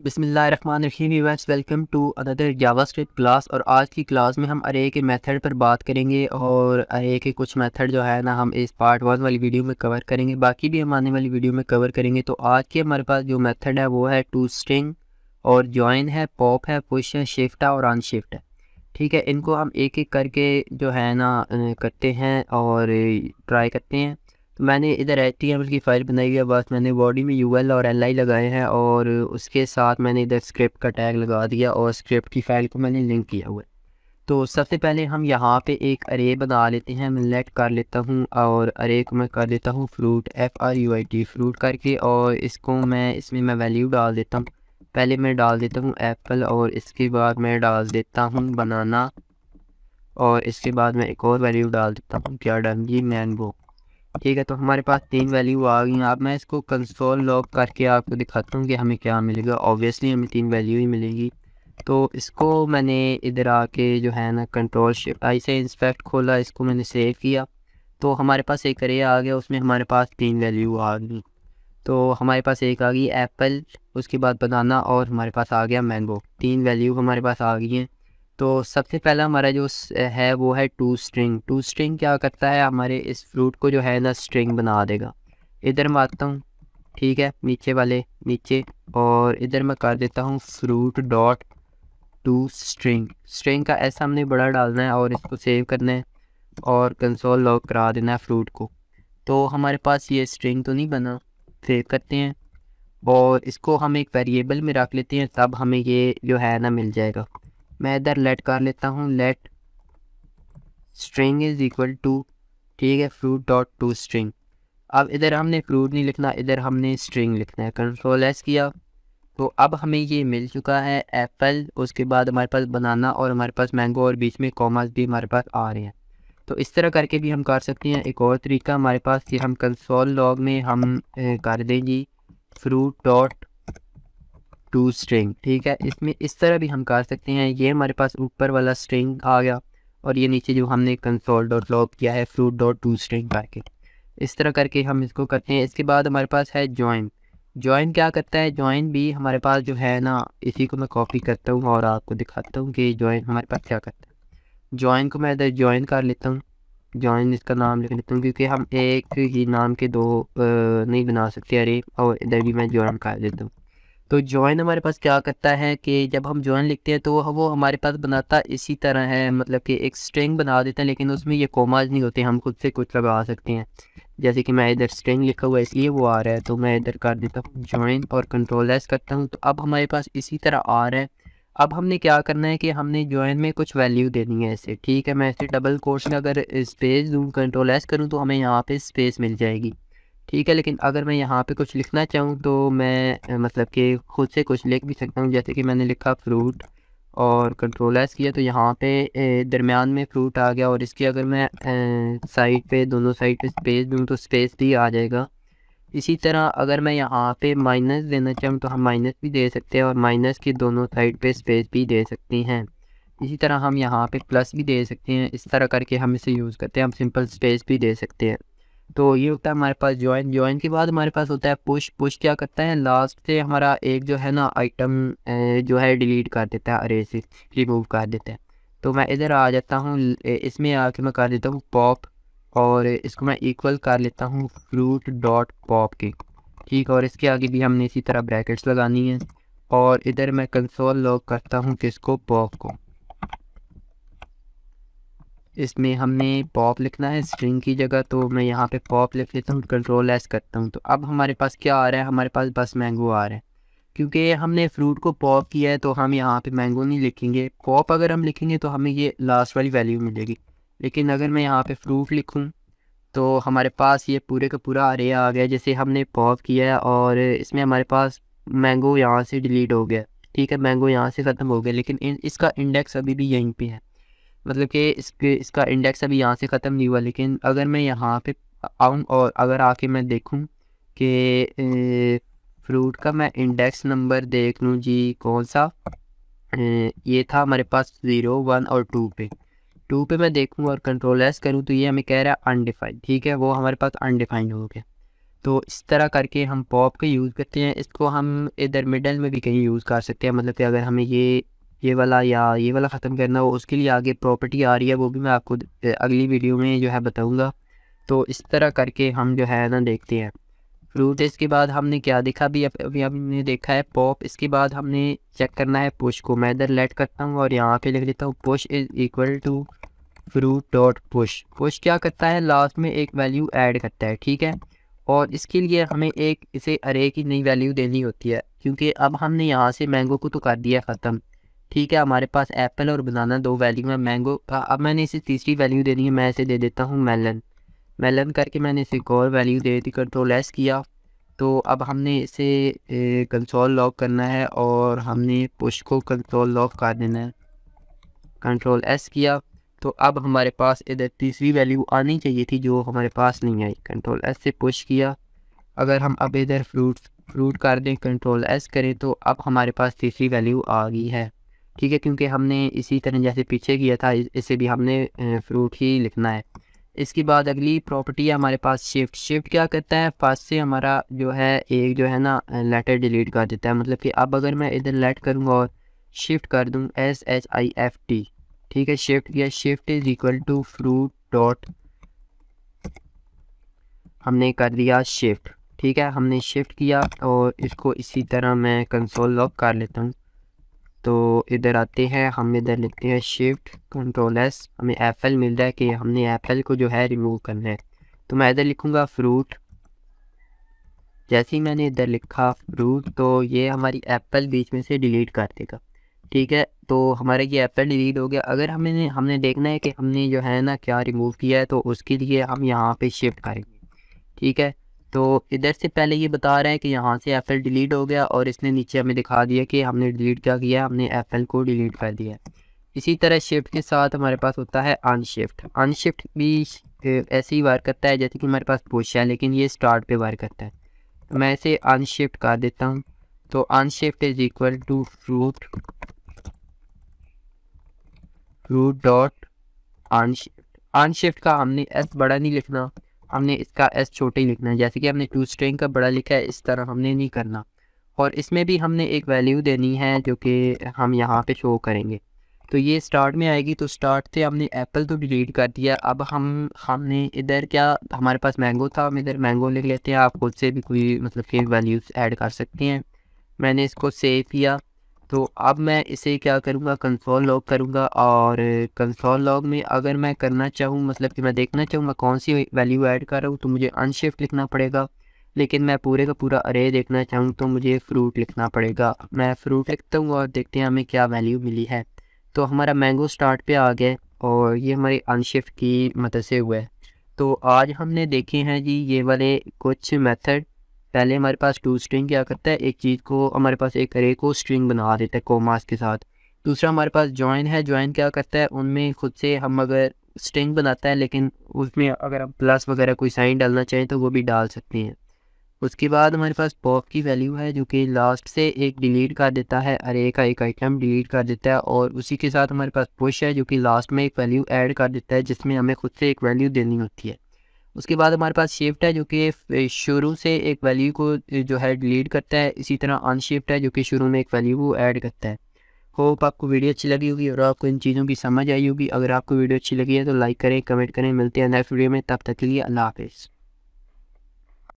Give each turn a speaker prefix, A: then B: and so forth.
A: बिसमीम welcome to another JavaScript class. और आज की क्लास में हम अरे के मेथड पर बात करेंगे और अरे के कुछ मेथड जो है ना, हम इस पार्ट वन वाली वीडियो में कवर करेंगे। बाकी भी हम आने वाली वीडियो में कवर करेंगे। तो आज के हमारे पास जो मेथड है, वो है टू स्ट्रिंग और जॉइन है पॉप है पुश है शिफ्ट है और अनशिफ्ट है। ठीक है, इनको हम एक एक करके जो है ना करते हैं और ट्राई करते हैं। मैंने इधर एच टी एम एल की फ़ाइल बनाई हुई है, बस मैंने बॉडी में यू एल और एल आई लगाए हैं और उसके साथ मैंने इधर स्क्रिप्ट का टैग लगा दिया और स्क्रिप्ट की फ़ाइल को मैंने लिंक किया हुआ है। तो सबसे पहले हम यहाँ पे एक अरे बना लेते हैं, मैं लेट कर लेता हूँ और अरे को मैं कर देता हूँ fruit F R U I T fruit करके और इसको मैं, इसमें मैं वैल्यू डाल देता हूँ। पहले मैं डाल देता हूँ एप्पल और इसके बाद मैं डाल देता हूँ बनाना और इसके बाद मैं एक और वैल्यू डाल देता हूँ, क्या डाल मैंगो ठीक है तो हमारे पास तीन वैल्यू आ गई हैं। अब मैं इसको कंसोल लॉक करके आपको दिखाता हूँ कि हमें क्या मिलेगा। ऑब्वियसली हमें तीन वैल्यू ही मिलेगी। तो इसको मैंने इधर आके जो है ना कंट्रोल शिफ्ट आई से इंस्पेक्ट खोला, इसको मैंने सेव किया। तो हमारे पास एक अरे आ गया, उसमें हमारे पास तीन वैल्यू आ गई। तो हमारे पास एक आ गई एप्पल उसके बाद बनाना और हमारे पास आ गया मैंगो तीन वैल्यू हमारे पास आ गई हैं। तो सबसे पहला हमारा जो है वो है टू स्ट्रिंग टू स्ट्रिंग क्या करता है? हमारे इस फ्रूट को जो है ना स्ट्रिंग बना देगा। इधर मैं आता हूँ, ठीक है? नीचे वाले, नीचे। और इधर मैं कर देता हूँ fruit dot to string string का ऐसा हमने बड़ा डालना है और इसको सेव करना है और कंसोल लॉक करा देना है फ्रूट को। तो हमारे पास ये स्ट्रिंग तो नहीं बना। सेव करते हैं। और इसको हम एक वेरिएबल में रख लेते हैं, तब हमें ये जो है ना मिल जाएगा। मैं इधर लेट कर लेता हूँ let string is equal to ठीक है फ्रूट डॉट टू स्ट्रिंग अब इधर हमने फ्रूट नहीं लिखना, इधर हमने स्ट्रिंग लिखना है। कंट्रोल एस किया तो अब हमें ये मिल चुका है एप्पल उसके बाद हमारे पास बनाना और हमारे पास मैंगो और बीच में कॉमर्स भी हमारे पास आ रहे हैं। तो इस तरह करके भी हम कर सकते हैं। एक और तरीका हमारे पास कि हम कंसोल लॉग में हम कर दें जी फ्रूट डॉट टू स्ट्रिंग, ठीक है? इसमें इस तरह भी हम कर सकते हैं। ये हमारे पास ऊपर वाला स्ट्रिंग आ गया और ये नीचे जो हमने कंसोल डॉट लॉग किया है फ्रूट डॉट टू स्ट्रिंग करके इस तरह करके हम इसको करते हैं। इसके बाद हमारे पास है जॉइन जॉइन क्या करता है? जॉइन भी हमारे पास जो है ना, इसी को मैं कॉपी करता हूँ और आपको दिखाता हूँ कि जॉइन हमारे पास क्या करता है। जॉइन को मैं इधर जॉइन कर लेता हूँ। जॉइन इसका नाम लिख लेता हूँ क्योंकि हम एक ही नाम के दो नहीं बना सकते। अरे, और इधर भी मैं जॉइन कर देता हूँ। तो जॉइन हमारे पास क्या करता है कि जब हम जॉइन लिखते हैं तो वो हमारे पास बनाता इसी तरह है मतलब कि एक स्ट्रिंग बना देते हैं, लेकिन उसमें ये कोमाज नहीं होते, हम खुद से कुछ लगा सकते हैं। जैसे कि मैं इधर स्ट्रिंग लिखा हुआ है, इसलिए वो आ रहा है तो मैं इधर कर देता हूँ जॉइन और कंट्रोल एस करता हूँ। तो अब हमारे पास इसी तरह आ रहा है। अब हमने क्या करना है कि हमने जॉइन में कुछ वैल्यू देनी है ऐसे। ठीक है, मैं ऐसे डबल कोर्स में अगर स्पेस दूँ कंट्रोल एस करूँ तो हमें यहाँ पे स्पेस मिल जाएगी। ठीक है, लेकिन अगर मैं यहाँ पे कुछ लिखना चाहूँ तो मैं मतलब कि खुद से कुछ लिख भी सकता हूँ। जैसे कि मैंने लिखा फ्रूट और कंट्रोल एस किया तो यहाँ पे दरमियान में फ्रूट आ गया और इसकी अगर मैं साइड पे, दोनों साइड पे स्पेस दूँ तो स्पेस भी आ जाएगा। इसी तरह अगर मैं यहाँ पे माइनस देना चाहूँ तो हम माइनस भी दे सकते हैं और माइनस की दोनों साइड पे स्पेस भी दे सकते हैं। इसी तरह हम यहाँ पे प्लस भी दे सकते हैं। इस तरह करके हम इसे यूज़ करते हैं, हम सिंपल स्पेस भी दे सकते हैं। तो ये होता है हमारे पास जॉइन ज्वाइन के बाद हमारे पास होता है पुश पुश क्या करता है? लास्ट से हमारा एक जो है ना आइटम जो है डिलीट कर देता है, अरे से रिमूव कर देता है। तो मैं इधर आ जाता हूँ इसमें आके मैं कर देता हूँ पॉप और इसको मैं इक्वल कर लेता हूँ फ्रूट डॉट पॉप के। ठीक, और इसके आगे भी हमने इसी तरह ब्रैकेट्स लगानी है। और इधर मैं कंसोल लॉक करता हूँ किसको? पॉप को। इसमें हमने पॉप लिखना है स्ट्रिंग की जगह तो मैं यहाँ पे पॉप लिख लेता हूँ कंट्रोल एस करता हूँ। तो अब हमारे पास क्या आ रहा है? हमारे पास बस मैंगो आ रहा है। क्योंकि हमने फ्रूट को पॉप किया है तो हम यहाँ पे मैंगो नहीं लिखेंगे। पॉप अगर हम लिखेंगे तो हमें ये लास्ट वाली वैल्यू मिलेगी। लेकिन अगर मैं यहाँ पर फ्रूट लिखूँ तो हमारे पास ये पूरे का पूरा अरे आ गया जैसे हमने पॉप किया है, और इसमें हमारे पास मैंगो यहाँ से डिलीट हो गया। ठीक है मैंगो यहाँ से ख़त्म हो गया, लेकिन इसका इंडेक्स अभी भी यहीं पर है। मतलब कि इसके, इसका इंडेक्स अभी यहाँ से ख़त्म नहीं हुआ, लेकिन अगर मैं यहाँ पे आऊँ और अगर आके मैं देखूँ कि फ्रूट का मैं इंडेक्स नंबर देख लूँ जी, कौन सा? ये था हमारे पास ज़ीरो वन और टू पे। टू पे मैं देखूँ और कंट्रोल एस करूँ तो ये हमें कह रहा है अनडिफाइंड ठीक है? वो हमारे पास अनडिफाइंड हो गया। तो इस तरह करके हम पॉप का यूज़ करते हैं। इसको हम इधर मिडल में भी कहीं यूज़ कर सकते हैं। मतलब कि अगर हमें ये ये वाला या ये वाला ख़त्म करना हो उसके लिए आगे प्रॉपर्टी आ रही है, वो भी मैं आपको अगली वीडियो में जो है बताऊँगा। तो इस तरह करके हम जो है ना देखते हैं। फ्रूट इसके बाद हमने क्या देखा? अभी अभी हमने देखा है पॉप इसके बाद हमने चेक करना है पुश को। मैं इधर लेट करता हूँ और यहाँ पे लिख देता हूँ push is equal to fruit dot push push क्या करता है? लास्ट में एक वैल्यू ऐड करता है, ठीक है? और इसके लिए हमें एक, इसे अरे की नई वैल्यू देनी होती है, क्योंकि अब हमने यहाँ से मैंगो को तो कर दिया ख़त्म। ठीक है, हमारे पास एप्पल और बनाना दो वैल्यू है मैंगो का। अब मैंने इसे तीसरी वैल्यू देनी है, मैं इसे दे देता हूँ मेलन मेलन करके मैंने इसे एक और वैल्यू दे दी कंट्रोल एस किया। तो अब हमने इसे कंसोल लॉक करना है और हमने पुश को कंसोल लॉक कर देना है। कंट्रोल एस किया। तो अब हमारे पास इधर तीसरी वैल्यू आनी चाहिए थी जो हमारे पास नहीं आई। कंट्रोल एस से पुश किया। अगर हम अब इधर फ्रूट फ्रूट कर दें कंट्रोल एस करें तो अब हमारे पास तीसरी वैल्यू आ गई है। ठीक है, क्योंकि हमने इसी तरह जैसे पीछे किया था, इसे भी हमने फ्रूट ही लिखना है। इसके बाद अगली प्रॉपर्टी है हमारे पास शिफ्ट शिफ्ट क्या करता है? फ़र्स्ट से हमारा जो है, एक जो है ना लेटर डिलीट कर देता है। मतलब कि अब अगर मैं इधर लेट करूँगा और शिफ्ट कर दूँ S H I F T ठीक है शिफ्ट किया। Shift is equal to fruit dot हमने कर दिया शिफ्ट ठीक है, हमने शिफ्ट किया और इसको इसी तरह मैं कंसोल लॉक कर लेता हूँ। तो इधर आते हैं, हम इधर लिखते हैं शिफ्ट कंट्रोल एस हमें एप्पल मिल रहा है कि हमने एप्पल को जो है रिमूव करना है। तो मैं इधर लिखूँगा फ्रूट जैसे ही मैंने इधर लिखा फ्रूट तो ये हमारी एप्पल बीच में से डिलीट कर देगा। ठीक है तो हमारा ये एप्पल डिलीट हो गया। अगर हमें, हमने देखना है कि हमने जो है ना क्या रिमूव किया है तो उसके लिए हम यहाँ पे शिफ्ट करेंगे। ठीक है तो इधर से पहले ये बता रहा है कि यहाँ से एप्पल डिलीट हो गया और इसने नीचे हमें दिखा दिया कि हमने डिलीट क्या किया हमने एप्पल को डिलीट कर दिया इसी तरह शिफ्ट के साथ हमारे पास होता है अनशिफ्ट अनशिफ्ट भी ऐसे ही वर्क करता है जैसे कि हमारे पास पुश है, लेकिन ये स्टार्ट पे वर्क करता है। तो मैं इसे अनशिफ्ट कर देता हूँ। तो unshift is equal to fruit fruit dot unshift unshift का हमने एस बड़ा नहीं लिखना। हमने इसका एस छोटे ही लिखना है। जैसे कि हमने टू स्ट्रिंग का बड़ा लिखा है, इस तरह हमने नहीं करना। और इसमें भी हमने एक वैल्यू देनी है, जो कि हम यहाँ पे शो करेंगे। तो ये स्टार्ट में आएगी तो स्टार्ट से हमने एप्पल तो डिलीट कर दिया। अब हम, हमने इधर क्या, हमारे पास मैंगो था, हम इधर मैंगो लिख लेते हैं। आप खुद से भी कोई मतलब कि वैल्यूज़ ऐड कर सकते हैं। मैंने इसको सेव किया। तो अब मैं इसे क्या करूँगा? कंसोल लॉग करूँगा और कंसोल लॉग में अगर मैं करना चाहूँ मतलब कि मैं देखना चाहूँगा कौन सी वैल्यू ऐड कर रहा हूँ तो मुझे अनशिफ्ट लिखना पड़ेगा। लेकिन मैं पूरे का पूरा अरे देखना चाहूँ तो मुझे फ्रूट लिखना पड़ेगा। मैं फ्रूट लिखता हूँ और देखते हैं हमें क्या वैल्यू मिली है। तो हमारा मैंगो स्टार्ट पे आ गया और ये हमारी अनशिफ्ट की मदद से हुआ है। तो आज हमने देखे हैं जी ये वाले कुछ मेथड पहले हमारे पास टू स्ट्रिंग क्या करता है? एक चीज़ को, हमारे पास एक अरे को स्ट्रिंग बना देता है कोमास के साथ। दूसरा हमारे पास जॉइन है जॉइन क्या करता है? उनमें खुद से हम अगर स्ट्रिंग बनाता है, लेकिन उसमें अगर हम प्लस वगैरह कोई साइन डालना चाहें तो वो भी डाल सकते हैं। उसके बाद हमारे पास पॉप की वैल्यू है, जो कि लास्ट से एक डिलीट कर देता है अरे का एक आइटम डिलीट कर देता है, और उसी के साथ हमारे पास पुश है, जो कि लास्ट में एक वैल्यू ऐड कर देता है, जिसमें हमें खुद से एक वैल्यू देनी होती है। उसके बाद हमारे पास शिफ्ट है जो कि शुरू से एक वैल्यू को जो है डिलीट करता है। इसी तरह अनशिफ्ट है जो कि शुरू में एक वैल्यू को ऐड करता है। होप आपको वीडियो अच्छी लगी होगी और आपको इन चीज़ों की समझ आई होगी। अगर आपको वीडियो अच्छी लगी है तो लाइक करें कमेंट करें। मिलते हैं नेक्स्ट वीडियो में। तब तक के लिए अल्लाह हाफिज़।